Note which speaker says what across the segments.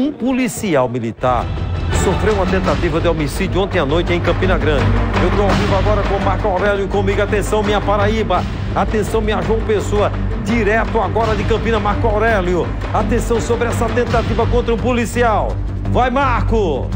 Speaker 1: Um policial militar sofreu uma tentativa de homicídio ontem à noite em Campina Grande. Eu estou ao vivo agora com Marco Aurélio comigo. Atenção, minha Paraíba. Atenção, minha João Pessoa. Direto agora de Campina, Marco Aurélio. Atenção sobre essa tentativa contra um policial. Vai, Marco!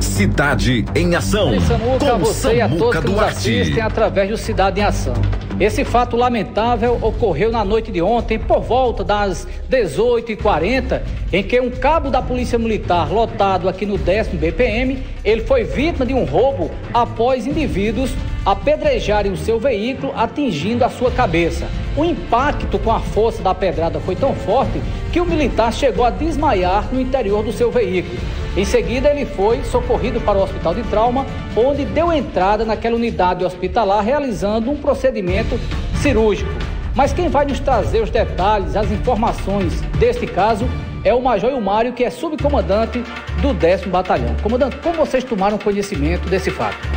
Speaker 2: Cidade em Ação.
Speaker 3: Samuca,
Speaker 2: com
Speaker 3: você e a todos
Speaker 2: Samuca
Speaker 3: que nos
Speaker 2: Duarte.
Speaker 3: assistem através do Cidade em Ação. Esse fato lamentável ocorreu na noite de ontem, por volta das 18h40, em que um cabo da Polícia Militar, lotado aqui no 10 BPM, ele foi vítima de um roubo após indivíduos apedrejarem o seu veículo, atingindo a sua cabeça. O impacto com a força da pedrada foi tão forte que o militar chegou a desmaiar no interior do seu veículo. Em seguida, ele foi socorrido para o hospital de trauma, onde deu entrada naquela unidade hospitalar, realizando um procedimento cirúrgico. Mas quem vai nos trazer os detalhes, as informações deste caso é o Major Ilmário, que é subcomandante do 10 Batalhão. Comandante, como vocês tomaram conhecimento desse fato?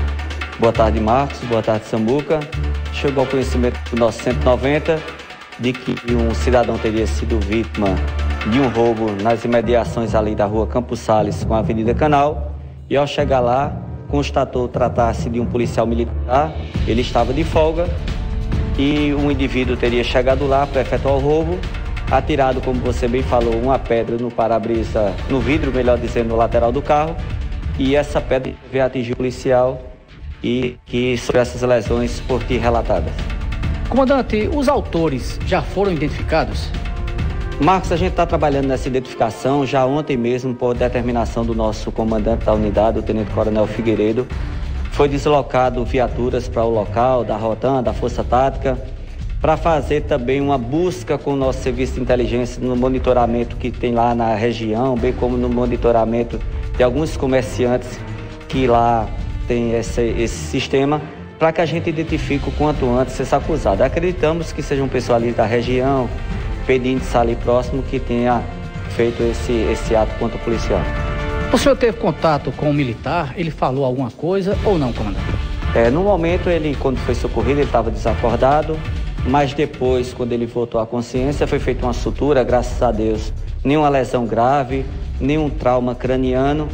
Speaker 4: Boa tarde, Marcos. Boa tarde, Samuca. Chegou ao conhecimento do nosso 190 de que um cidadão teria sido vítima de um roubo nas imediações ali da rua Campos Sales com a Avenida Canal. E ao chegar lá, constatou tratar-se de um policial militar. Ele estava de folga e um indivíduo teria chegado lá para efetuar o roubo, atirado, como você bem falou, uma pedra no para-brisa, no vidro, melhor dizendo, no lateral do carro. E essa pedra veio atingir o policial e que sofreu essas lesões por ti relatadas.
Speaker 3: Comandante, os autores já foram identificados?
Speaker 4: Marcos, a gente está trabalhando nessa identificação já ontem mesmo por determinação do nosso comandante da unidade, o Tenente Coronel Figueiredo. Foi deslocado viaturas para o local da Rotan, da Força Tática, para fazer também uma busca com o nosso serviço de inteligência no monitoramento que tem lá na região, bem como no monitoramento de alguns comerciantes que lá tem esse, esse sistema, para que a gente identifique o quanto antes esse acusado. Acreditamos que seja um pessoal ali da região, pedintes ali próximo, que tenha feito esse, esse ato contra o policial.
Speaker 3: O senhor teve contato com o militar? Ele falou alguma coisa ou não, comandante?
Speaker 4: É, no momento, ele, quando foi socorrido, ele estava desacordado, mas depois, quando ele voltou à consciência, foi feita uma sutura, graças a Deus, nenhuma lesão grave, nenhum trauma craniano,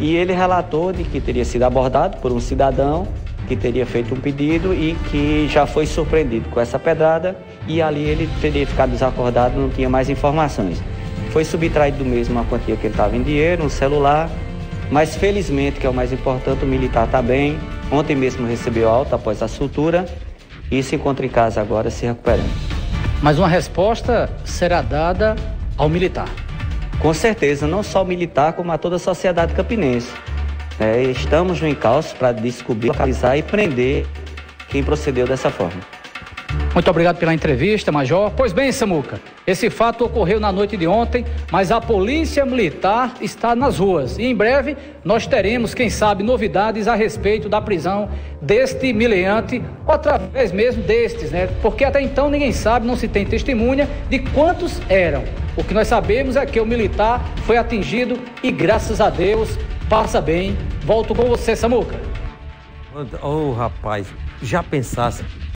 Speaker 4: e ele relatou de que teria sido abordado por um cidadão que teria feito um pedido e que já foi surpreendido com essa pedrada e ali ele teria ficado desacordado, não tinha mais informações. Foi subtraído do mesmo a quantia que ele estava em dinheiro, um celular, mas felizmente, que é o mais importante, o militar está bem. Ontem mesmo recebeu alta após a sutura e se encontra em casa agora se recuperando.
Speaker 3: Mas uma resposta será dada ao militar.
Speaker 4: Com certeza, não só o militar, como a toda a sociedade campinense. É, estamos no encalço para descobrir, localizar e prender quem procedeu dessa forma.
Speaker 3: Muito obrigado pela entrevista, Major. Pois bem, Samuca, esse fato ocorreu na noite de ontem, mas a Polícia Militar está nas ruas. E em breve nós teremos, quem sabe, novidades a respeito da prisão deste mileante, ou através mesmo destes, né? Porque até então ninguém sabe, não se tem testemunha de quantos eram. O que nós sabemos é que o militar foi atingido e, graças a Deus, passa bem. Volto com você, Samuca.
Speaker 1: Ô, rapaz, já pensasse